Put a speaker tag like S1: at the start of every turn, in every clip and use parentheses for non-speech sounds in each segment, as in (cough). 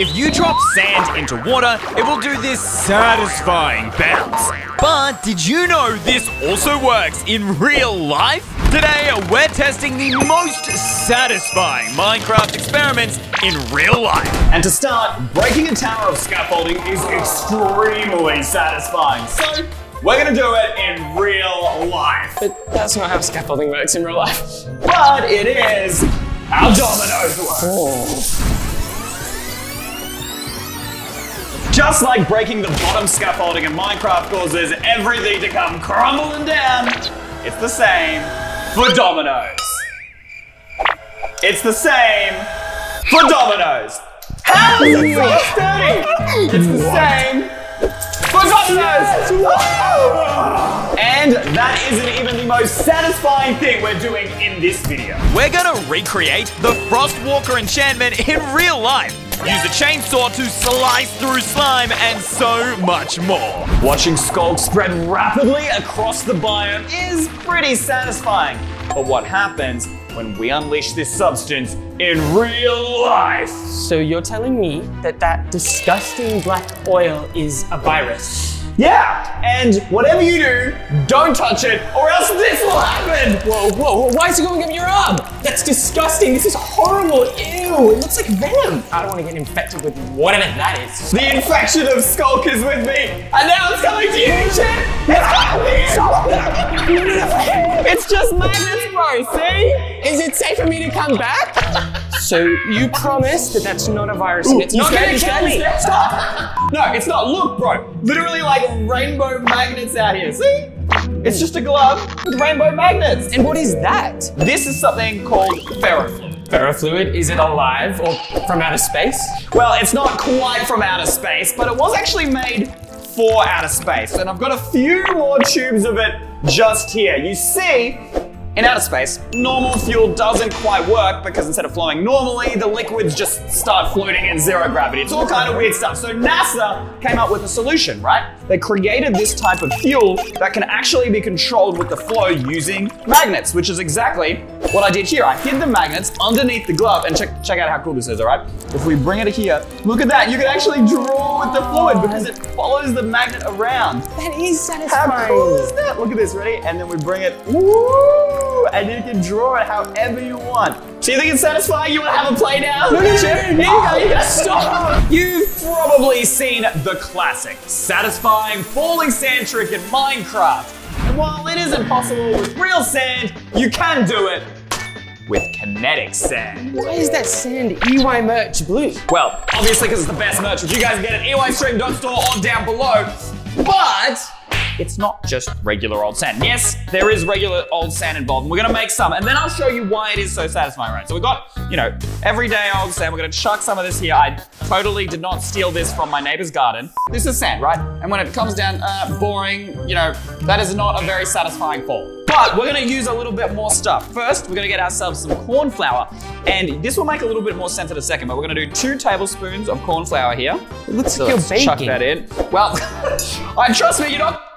S1: If you drop sand into water, it will do this satisfying bounce. But did you know this also works in real life? Today, we're testing the most satisfying Minecraft experiments in real life.
S2: And to start, breaking a tower of scaffolding is extremely satisfying. So, we're gonna do it in real life.
S3: But that's not how scaffolding works in real life.
S2: But it is how dominoes work. Oh. Just like breaking the bottom scaffolding in Minecraft causes everything to come crumbling down, it's the same for dominoes. It's the same for dominoes. How is it so sturdy? It's the same for dominoes. And that isn't even the most satisfying thing we're doing in this video.
S1: We're gonna recreate the Frostwalker enchantment in real life. Use a chainsaw to slice through slime and so much more.
S2: Watching Sculk spread rapidly across the biome is pretty satisfying. But what happens when we unleash this substance in real life?
S3: So you're telling me that that disgusting black oil is a virus?
S2: Yeah, and whatever you do, don't touch it or else this will happen.
S3: Whoa, whoa, whoa, why is he going up your arm? That's disgusting. This is horrible. Ew, it looks like venom. I don't want to get infected with whatever that is.
S2: The infection of Sculk is with me, and now it's coming to you, Chin. It's just magnets, bro. See?
S3: Is it safe for me to come back? so you promise that that's not a virus and it's not
S2: gonna
S3: kill me?
S2: scared? Stop! No, it's not. Look, bro. Literally like rainbow magnets out here. See? It's just a glove with rainbow magnets.
S3: And what is that?
S2: This is something called ferrofluid.
S3: Ferrofluid, is it alive or from outer space?
S2: Well, it's not quite from outer space, but it was actually made for outer space. And I've got a few more tubes of it just here. You see, in outer space, normal fuel doesn't quite work because instead of flowing normally, the liquids just start floating in zero gravity. It's all kind of weird stuff. So NASA came up with a solution, right? They created this type of fuel that can actually be controlled with the flow using magnets, which is exactly what I did here. I hid the magnets underneath the glove and check, check out how cool this is, all right? If we bring it here, look at that. You can actually draw with the fluid because it follows the magnet around.
S3: That is satisfying.
S2: How cool is that? Look at this, ready? And then we bring it, woo, and you can draw it however you want. So you think it's satisfying? You want to have a play now?
S3: no, no, no,
S2: Chip?
S3: no,
S2: Here
S3: no.
S2: you go, you gotta stop. You've probably seen the classic, satisfying falling sand trick in Minecraft. And while it isn't possible with real sand, you can do it with kinetic sand.
S3: Why is that sand EY merch blue?
S2: Well, obviously because it's the best merch, which you guys get at eystreem.store or down below. But it's not just regular old sand. Yes, there is regular old sand involved, and we're gonna make some, and then I'll show you why it is so satisfying, right? So we've got, you know, everyday old sand. We're gonna chuck some of this here. I totally did not steal this from my neighbor's garden. This is sand, right? And when it comes down, uh, boring, you know, that is not a very satisfying fall. But we're gonna use a little bit more stuff. First, we're gonna get ourselves some corn flour, and this will make a little bit more sense in a second, but we're gonna do two tablespoons of corn flour here.
S3: It looks
S2: So
S3: like
S2: let's
S3: you're
S2: chuck that in. Well, (laughs) I trust me, you're not.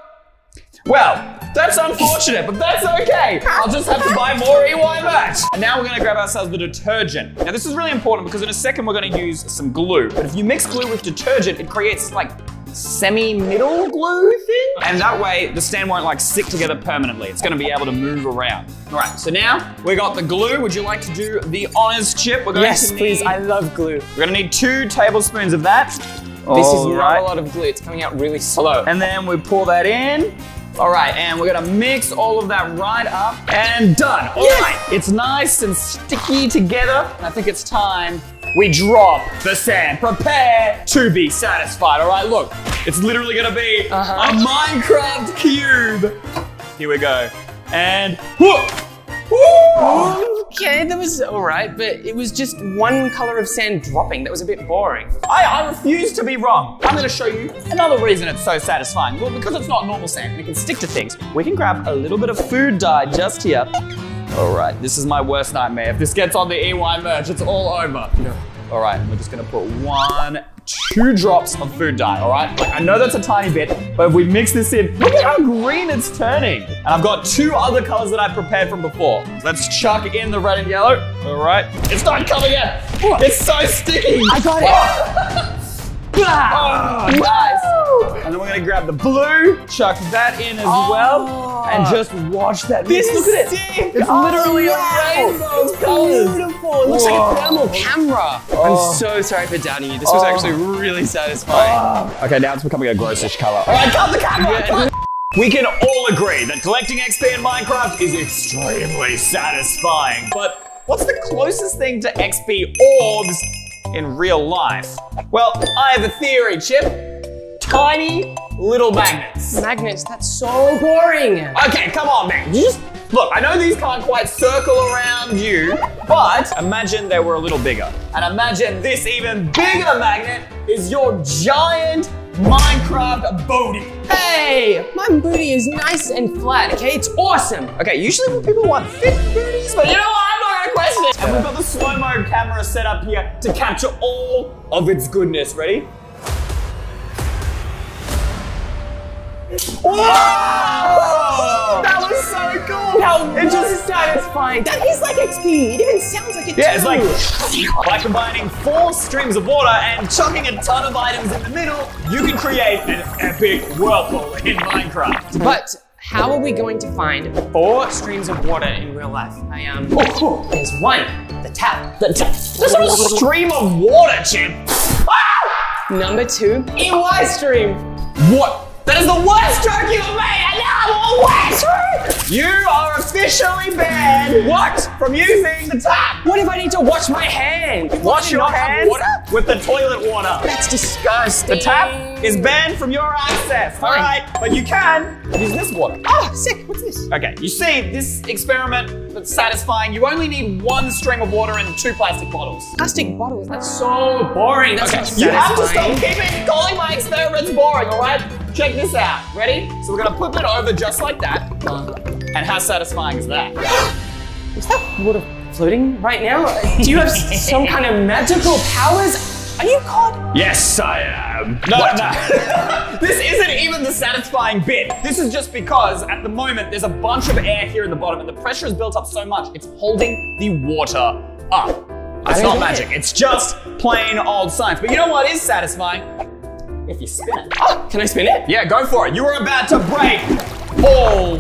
S2: Well, that's unfortunate, but that's okay. I'll just have to buy more EY merch. And now we're gonna grab ourselves the detergent. Now this is really important because in a second we're gonna use some glue. But if you mix glue with detergent, it creates like semi-middle glue thing. And that way the stand won't like stick together permanently. It's gonna be able to move around. All right, so now we got the glue. Would you like to do the honors chip? We're going
S3: Yes,
S2: to
S3: please.
S2: need-
S3: I love glue.
S2: We're gonna need two tablespoons of that.
S3: This is
S2: All
S3: not
S2: right.
S3: a lot of glue. It's coming out really slow.
S2: And then we pour that in. All right, and we're gonna mix all of that right up and done. All
S3: Yes.
S2: right, it's nice and sticky together. I think it's time we drop the sand. Prepare to be satisfied. All right, look, it's literally gonna be
S3: Uh-huh.
S2: a Minecraft cube. Here we go. And whoop, whoo!
S3: Okay, that was all right, but it was just one color of sand dropping. That was a bit boring.
S2: I, I refuse to be wrong. I'm gonna show you another reason it's so satisfying. Well, because it's not normal sand and it can stick to things, we can grab a little bit of food dye just here. All right, this is my worst nightmare. If this gets on the EY merch, it's all over. All right, we're just gonna put one, two drops of food dye, all right? Like, I know that's a tiny bit, but if we mix this in, look at how green it's turning. And I've got two other colors that I prepared from before. Let's chuck in the red and yellow, all right? It's not coming yet. It's so sticky.
S3: I got it.
S2: Oh, (laughs) nice. And then we're gonna grab the blue, chuck that in as oh. well, and just watch that.
S3: This is
S2: Look at it. It's
S3: Oh,
S2: literally
S3: wow.
S2: a rainbow
S3: It's
S2: colors.
S3: beautiful. It looks like a thermal camera.
S2: Oh.
S3: I'm so sorry for doubting you. This was
S2: Oh.
S3: actually really satisfying. Oh.
S2: Okay, now it's becoming a grossish color. All right, cut the camera.
S3: Yeah.
S2: We can all agree that collecting XP in Minecraft is extremely satisfying. But what's the closest thing to XP orbs in real life? Well, I have a theory, Chip. Tiny little magnets.
S3: Magnets, that's so boring.
S2: Okay, come on, man. You just look. I know these can't quite circle around you, but imagine they were a little bigger, and imagine this even bigger magnet is your giant Minecraft booty.
S3: Hey, my booty is nice and flat, okay? It's awesome.
S2: Okay, usually people want fit booties, but you know what? I'm not gonna question it. And we've got the slow-mo camera set up here to capture all of its goodness. Ready? Whoa! That was so cool.
S3: That
S2: it
S3: was
S2: just
S3: satisfying. That is like XP. It even sounds like it
S2: Yeah, it's like by combining four streams of water and chucking a ton of items in the middle, you can create an epic whirlpool in Minecraft.
S3: But how are we going to find four streams of water in real life? I um, there's one, the tap.
S2: The tap. There's not a stream of water, Chip. Ah!
S3: Number two, EY stream.
S2: What? That is the worst joke you've made, and now I'm worse. You are officially banned. What? From using the tap.
S3: What if I need to wash my hands?
S2: Wash your
S3: Not
S2: hands
S3: water?
S2: with the toilet water.
S3: That's disgusting.
S2: The tap is banned from your access. All
S3: Fine.
S2: right, but you can use this water.
S3: Oh, sick. What's this?
S2: Okay, you see, this experiment that's satisfying, you only need one string of water and two plastic bottles.
S3: Plastic bottles. That's so boring. That's
S2: Okay, you have to stop keeping calling my experiments boring, all right? Check this out. Ready? So we're gonna flip it over just like that. And how satisfying is that?
S3: Is that water floating right now? Do you have (laughs) some kind of magical powers? Are you God?
S2: Yes, I am. No, no. (laughs) this isn't even the satisfying bit. This is just because at the moment there's a bunch of air here in the bottom and the pressure is built up so much it's holding the water up. It's
S3: don't
S2: not
S3: get
S2: magic. It's just plain old science. But you know what is satisfying? If you spin it.
S3: Ah, can I spin it?
S2: Yeah, go for it. You are about to break all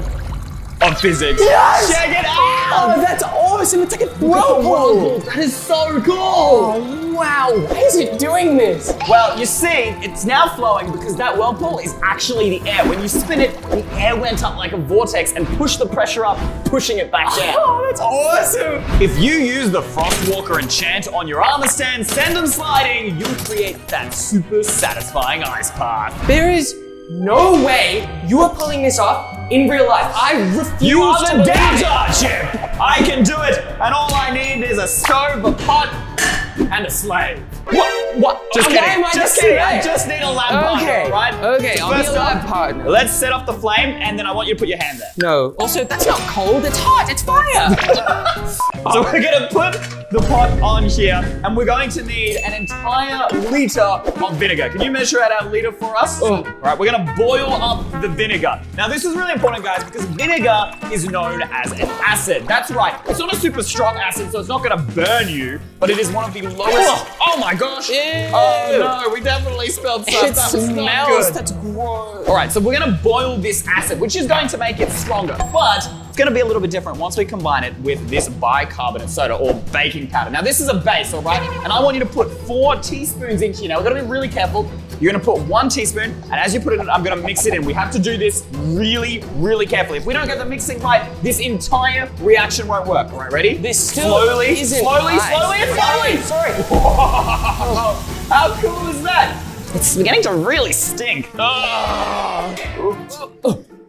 S2: of physics.
S3: Yes!
S2: Check it
S3: Oh,
S2: out!
S3: that's awesome. It's like a whirlpool.
S2: That is so cool!
S3: Oh, wow. Why is it doing this?
S2: Well, you see, it's now flowing because that whirlpool is actually the air. When you spin it, the air went up like a vortex and pushed the pressure up, pushing it back down.
S3: Oh, that's awesome.
S2: If you use the Frostwalker enchant on your armor stand, send them sliding, you'll create that super satisfying ice path.
S3: There is no way you are pulling this off in real life. I refuse
S2: You are
S3: to
S2: the doubter, Chip! I can do it, and all I need is a stove, a pot, and a slave.
S3: What? What?
S2: Just
S3: Why
S2: kidding.
S3: am I
S2: just
S3: the
S2: kidding. I just need a lab partner,
S3: Okay.
S2: all right?
S3: Okay,
S2: So
S3: I'll be a
S2: first
S3: lab
S2: off,
S3: partner.
S2: Let's set off the flame, and then I want you to put your hand there.
S3: No. Also, that's not cold. It's hot. It's fire. (laughs)
S2: So we're gonna put the pot on here, and we're going to need an entire liter of vinegar. Can you measure out our liter for us?
S3: Oh.
S2: All right, we're gonna boil up the vinegar. Now this is really important, guys, because vinegar is known as an acid. That's right. It's not a super strong acid, so it's not gonna burn you, but it is one of the lowest. Oh, oh my gosh! Oh no, we definitely spilled stuff.
S3: it
S2: that
S3: smells. That's gross.
S2: All right, so we're gonna boil this acid, which is going to make it stronger, but gonna be a little bit different once we combine it with this bicarbonate soda or baking powder. Now this is a base, all right? And I want you to put four teaspoons in here. Now we're gonna be really careful. You're gonna put one teaspoon, and as you put it in, I'm gonna mix it in. We have to do this really, really carefully. If we don't get the mixing right, this entire reaction won't work. All right, ready?
S3: This still
S2: slowly,
S3: isn't
S2: slowly,
S3: ice.
S2: slowly, and slowly.
S3: Sorry. (laughs)
S2: How cool is that? It's beginning to really stink. Ugh.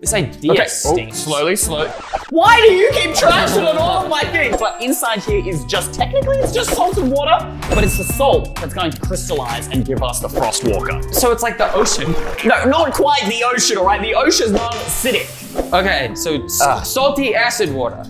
S3: This idea
S2: Okay, oh,
S3: stinks.
S2: slowly, slowly. Why do you keep trashing on all of my things? But inside here is just, technically it's just salted water, but it's the salt that's going to crystallize and give us the frost walker.
S3: So it's like the ocean.
S2: No, not quite the ocean, all right? The ocean's not acidic.
S3: Okay, so s-
S2: Ah.
S3: salty acid water.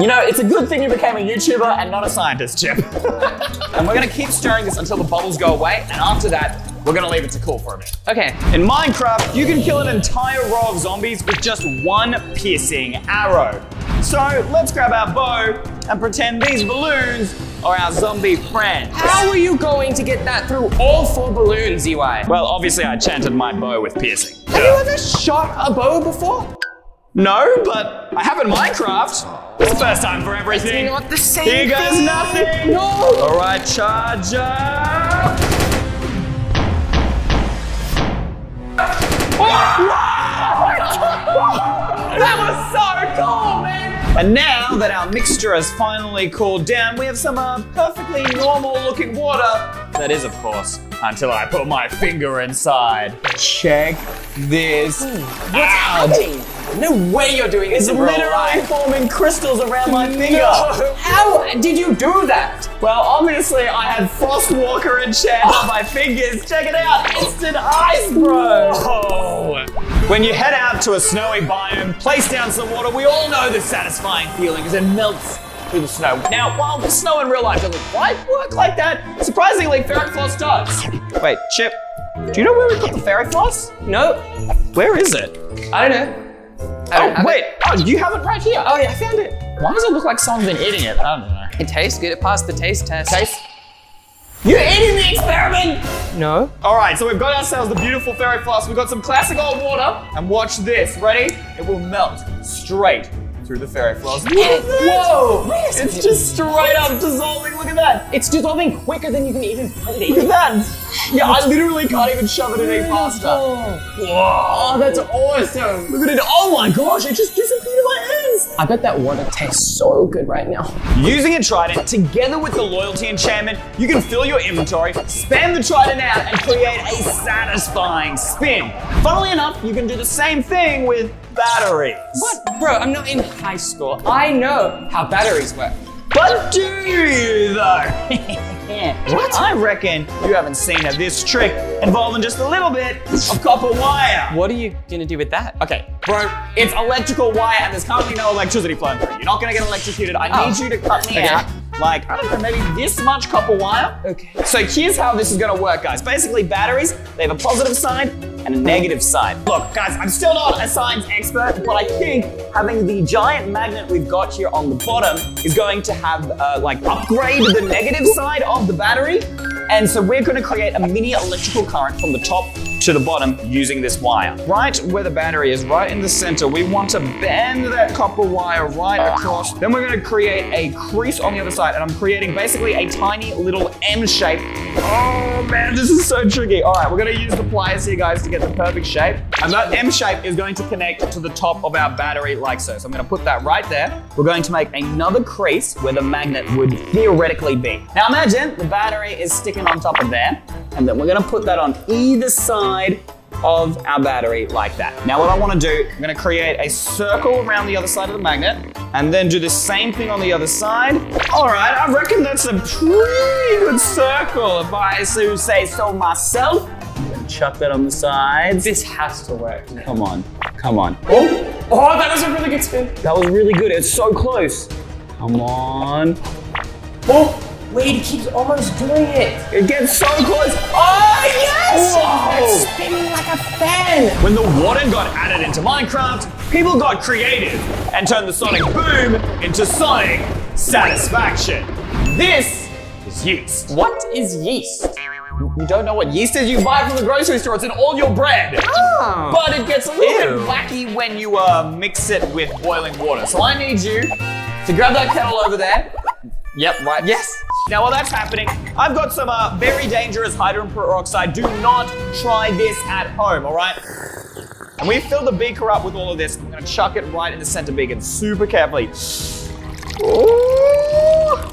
S2: You know, it's a good thing you became a YouTuber and not a scientist, Chip. (laughs) and we're gonna keep stirring this until the bubbles go away, and after that, we're gonna leave it to cool for a bit.
S3: Okay.
S2: In Minecraft, you can kill an entire row of zombies with just one piercing arrow. So let's grab our bow and pretend these balloons are our zombie friends.
S3: How are you going to get that through all four balloons, EY?
S2: Well, obviously I chanted my bow with piercing.
S3: Have you ever shot a bow before?
S2: No, but I have in Minecraft. It's the first time for everything.
S3: Not the same
S2: Here goes
S3: thing.
S2: nothing.
S3: No.
S2: All right, charge That was so cool, man. And now that our mixture has finally cooled down, we have some uh, perfectly normal looking water. That is, of course, until I put my finger inside. Check this
S3: What's
S2: out.
S3: happening? No way you're doing this
S2: It's literally forming crystals around my finger.
S3: No. How did you do that?
S2: Well, obviously, I had Frostwalker enchant on my fingers. Check it out, instant ice, bro.
S3: Oh.
S2: When you head out to a snowy biome, place down some water, we all know the satisfying feeling as it melts through the snow. Now, while the snow in real life doesn't quite work like that, surprisingly, fairy floss does. Wait, Chip, do you know where we put the fairy floss?
S3: No.
S2: Where is it?
S3: I don't know. I don't
S2: Oh, wait,
S3: It.
S2: oh, you have it right here.
S3: Oh yeah, I found it.
S2: Why does it look like someone's been eating it? I don't know.
S3: It tastes good. It passed the taste test.
S2: Taste? You're eating the experiment!
S3: No.
S2: All right, so we've got ourselves the beautiful fairy floss. We've got some classic old water, and watch this. Ready? It will melt straight through the fairy floss.
S3: Whoa!
S2: It's just straight up dissolving. Look at that.
S3: It's dissolving quicker than you can even put it
S2: Look at that. Yeah, I literally can't even shove it in any faster.
S3: Oh, that's awesome.
S2: Look at it. Oh my gosh, it just disappeared in my hands.
S3: I bet that water tastes so good right now.
S2: Using a trident together with the loyalty enchantment, you can fill your inventory, spam the trident out, and create a satisfying spin. Funnily enough, you can do the same thing with batteries.
S3: What? Bro, I'm not in high school. I know how batteries work.
S2: But do you though? (laughs) what? I reckon you haven't seen this trick involving just a little bit of copper wire.
S3: What are you gonna do with that?
S2: Okay, bro, it's electrical wire and there's currently no electricity flowing through. You're not gonna get electrocuted. I
S3: Oh.
S2: need you to cut me
S3: Okay.
S2: out like, I don't know, maybe this much copper wire.
S3: Okay.
S2: So here's how this is gonna work, guys. Basically, batteries, they have a positive side and a negative side. Look, guys, I'm still not a science expert, but I think having the giant magnet we've got here on the bottom is going to have, uh, like, upgrade the negative side of the battery. And so we're gonna create a mini electrical current from the top to the bottom using this wire. Right where the battery is, right in the center, we want to bend that copper wire right across. Then we're gonna create a crease on the other side, and I'm creating basically a tiny little M shape. Oh man, this is so tricky. All right, we're gonna use the pliers here, guys, to get the perfect shape. And that M shape is going to connect to the top of our battery like so. So I'm gonna put that right there. We're going to make another crease where the magnet would theoretically be. Now imagine the battery is sticking on top of there, and then we're gonna put that on either side of our battery like that. Now what I wanna do, I'm gonna create a circle around the other side of the magnet and then do the same thing on the other side. All right, I reckon that's a pretty good circle if I so say so myself. I'm chuck that on the sides.
S3: This has to work.
S2: Come on, come on.
S3: Oh, oh, that was a really good spin.
S2: That was really good, it's so close. Come on.
S3: Oh, wait, he keeps almost doing it.
S2: It gets so close. Oh, yes!
S3: It's spinning like a fan.
S2: When the Warden got added into Minecraft, people got creative and turned the sonic boom into sonic satisfaction. This is yeast.
S3: What is yeast?
S2: You don't know what yeast is? You buy it from the grocery store. It's in all your bread.
S3: Oh.
S2: But it gets a little
S3: Ew.
S2: bit wacky when you uh, mix it with boiling water. So I need you to grab that kettle over there. Yep, right.
S3: Yes.
S2: Now, while that's happening, I've got some uh, very dangerous hydrogen peroxide. Do not try this at home, all right? And we fill the beaker up with all of this. I'm gonna chuck it right in the center beacon, super carefully.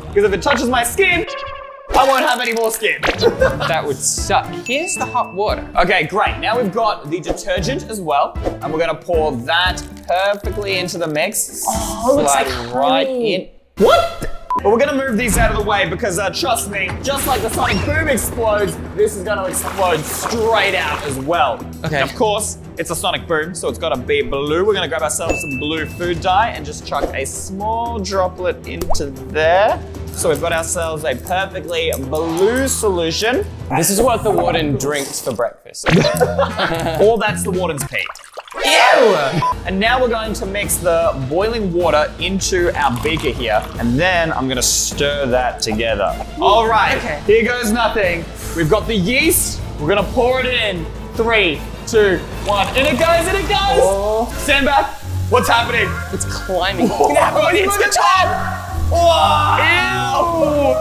S2: Because if it touches my skin, I won't have any more skin. (laughs)
S3: That would suck. Here's the hot water.
S2: Okay, great. Now we've got the detergent as well, and we're gonna pour that perfectly into the mix.
S3: Oh, looks like
S2: right
S3: honey.
S2: in. What? But we're gonna move these out of the way because uh, trust me, just like the sonic boom explodes, this is gonna explode straight out as well.
S3: Okay.
S2: Of course, it's a sonic boom, so it's gotta be blue. We're gonna grab ourselves some blue food dye and just chuck a small droplet into there. So we've got ourselves a perfectly blue solution.
S3: This is what the warden drinks for breakfast. (laughs)
S2: Or that's the warden's pee.
S3: Ew!
S2: And now we're going to mix the boiling water into our beaker here. And then I'm gonna stir that together. All right,
S3: Okay.
S2: here goes nothing. We've got the yeast. We're gonna pour it in. Three, two, one. In it goes, in it goes.
S3: Oh.
S2: Stand back. What's happening?
S3: It's climbing.
S2: Oh, (laughs)
S3: it's the top!
S2: Ew.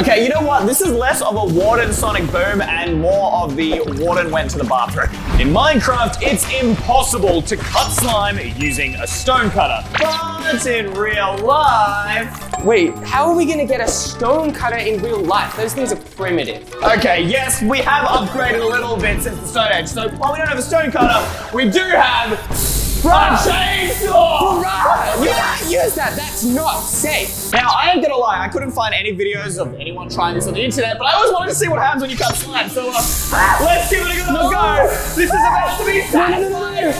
S2: Okay, you know what? This is less of a Warden Sonic Boom and more of the Warden went to the bathroom. In Minecraft, it's impossible to cut slime using a stone cutter. But in real life,
S3: Wait, how are we gonna get a stone cutter in real life? Those things are primitive.
S2: okay, yes, we have upgraded a little bit since the Stone Age. So while we don't have a stone cutter, we do have a chainsaw!
S3: You can't use that, that's not safe.
S2: Now, I am gonna lie, I couldn't find any videos of anyone trying this on the internet, but I always wanted to see what happens when you cut slime. So uh, let's give it a old go. This is about to be satisfying.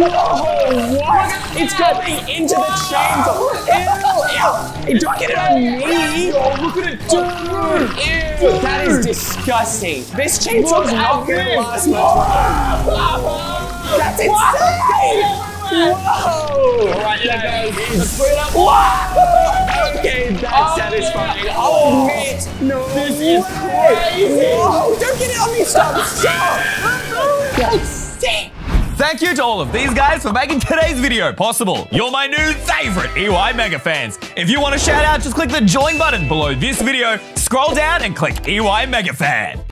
S3: Whoa, what? It's going into the chainsaw. Ew, ew. Don't get it on me.
S2: Oh, look at it, dude.
S3: Ew, that is disgusting. This chainsaw's not gonna last much. That's insane. Whoa.
S2: Right,
S3: That
S2: yeah.
S3: is-
S2: Let's put it up.
S3: Okay, that's oh, satisfying. I'll admit. Oh, no.
S2: This is crazy.
S3: Whoa, don't get it on me. Stop. Stop. That's sick.
S1: Thank you to all of these guys for making today's video possible. You're my new favorite EY Mega fans. If you want a shout out, just click the join button below this video, scroll down and click EY Mega Fan.